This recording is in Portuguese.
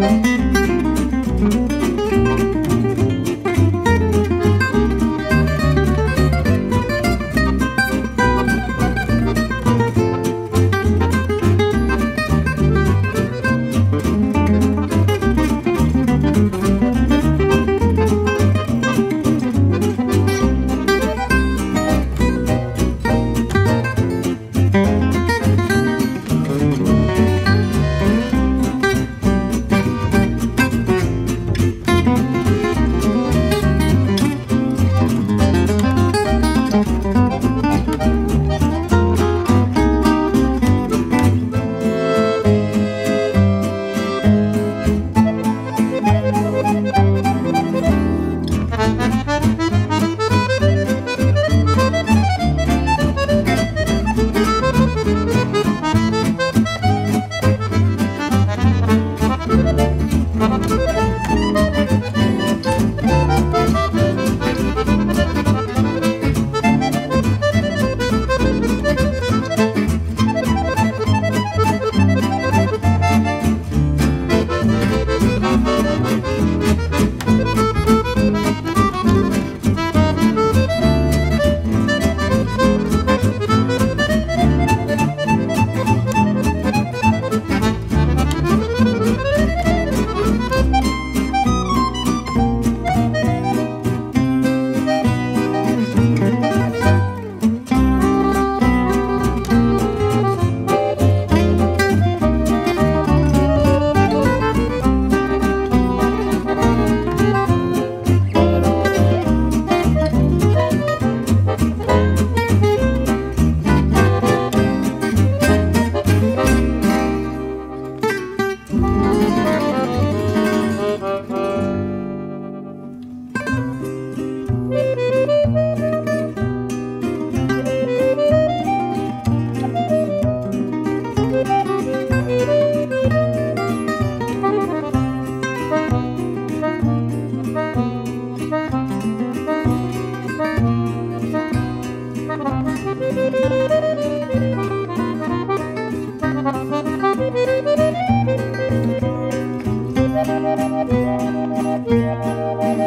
Música Música Música